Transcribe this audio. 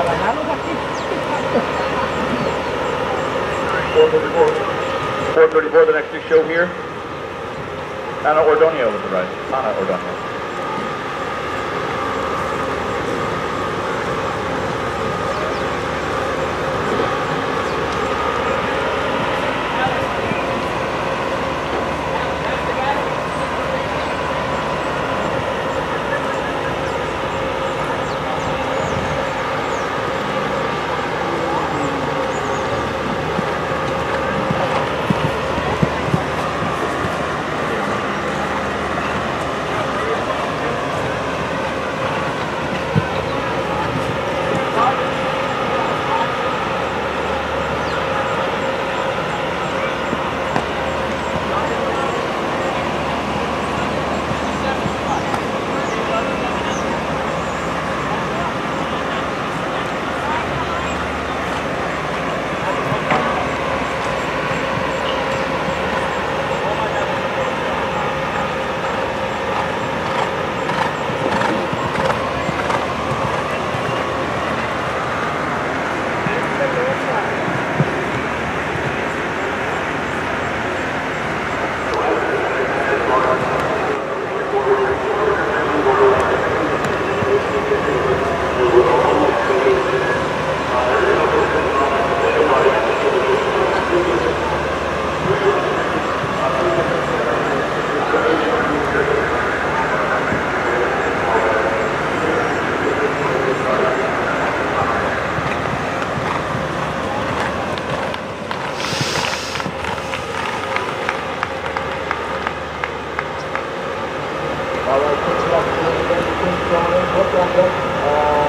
Panalo sakit. 434, the next big show here. Ana Ordonio with the ride. Ana Ordonio. Vou trocar. Ah,